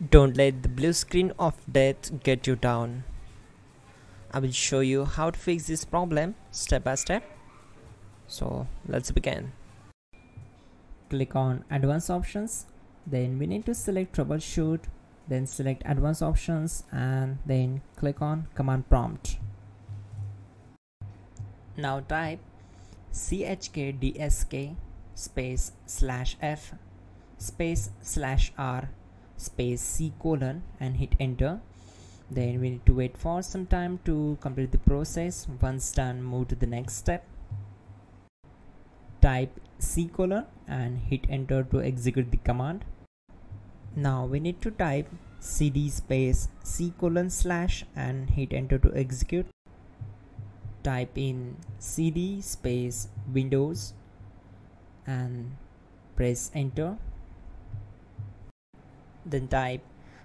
Don't let the blue screen of death get you down. I will show you how to fix this problem step by step. So let's begin. Click on advanced options. Then we need to select troubleshoot. Then select advanced options and then click on command prompt. Now type chkdsk space slash f space slash r space c colon and hit enter. Then we need to wait for some time to complete the process. Once done move to the next step. Type c colon and hit enter to execute the command. Now we need to type cd space c colon slash and hit enter to execute. Type in cd space windows and press enter then type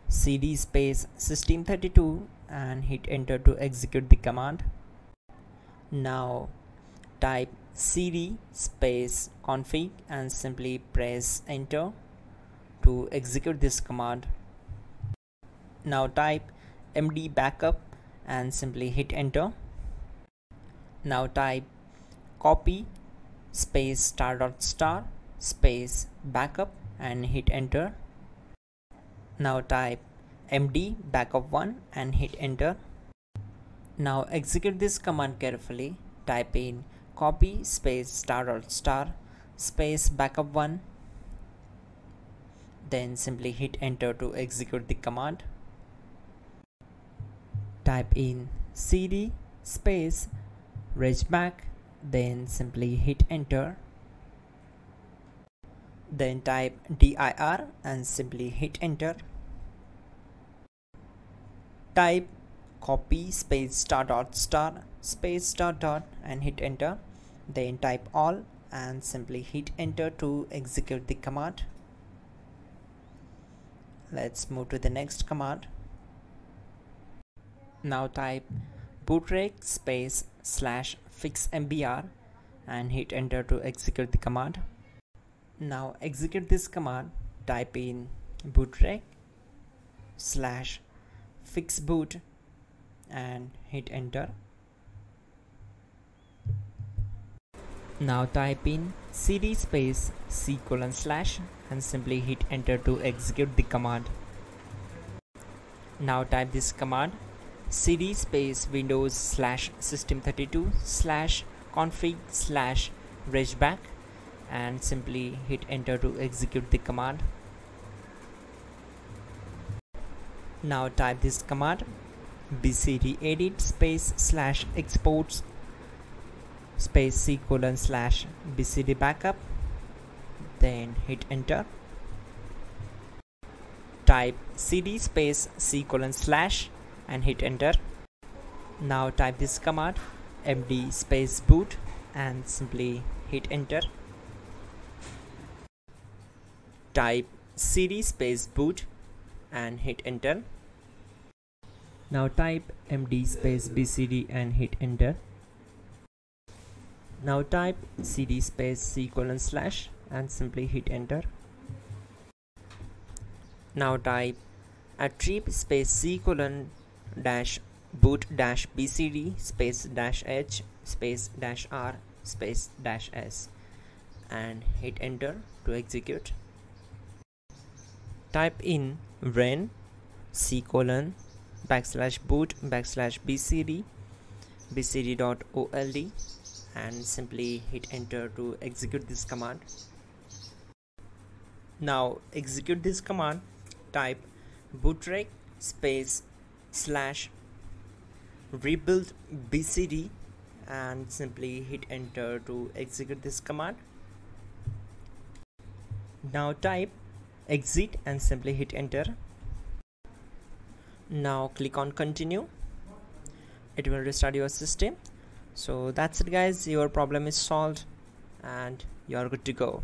cd space system32 and hit enter to execute the command. Now type cd space config and simply press enter to execute this command. Now type md backup and simply hit enter. Now type copy space star dot star space backup and hit enter now type md backup1 and hit enter. Now execute this command carefully. Type in copy space star star space backup1 then simply hit enter to execute the command. Type in cd space regback then simply hit enter then type dir and simply hit enter. Type copy space star dot star space star dot and hit enter. Then type all and simply hit enter to execute the command. Let's move to the next command. Now type bootrec space slash fix mbr and hit enter to execute the command now execute this command. Type in bootrec slash fix boot and hit enter. Now type in cd space c colon slash and simply hit enter to execute the command. Now type this command. cd space windows slash system32 slash config slash regback and simply hit enter to execute the command. Now type this command bcd edit space slash exports space c colon slash bcd backup then hit enter. Type cd space c colon slash and hit enter. Now type this command md space boot and simply hit enter type cd space boot and hit enter. Now type md space bcd and hit enter. Now type cd space c colon slash and simply hit enter. Now type attrib space c colon dash boot dash bcd space dash h space dash r space dash s and hit enter to execute type in ren c colon backslash boot backslash bcd bcd.old and simply hit enter to execute this command. Now execute this command type bootrec space slash rebuild bcd and simply hit enter to execute this command. Now type exit and simply hit enter. Now click on continue. It will restart your system. So that's it guys. Your problem is solved and you're good to go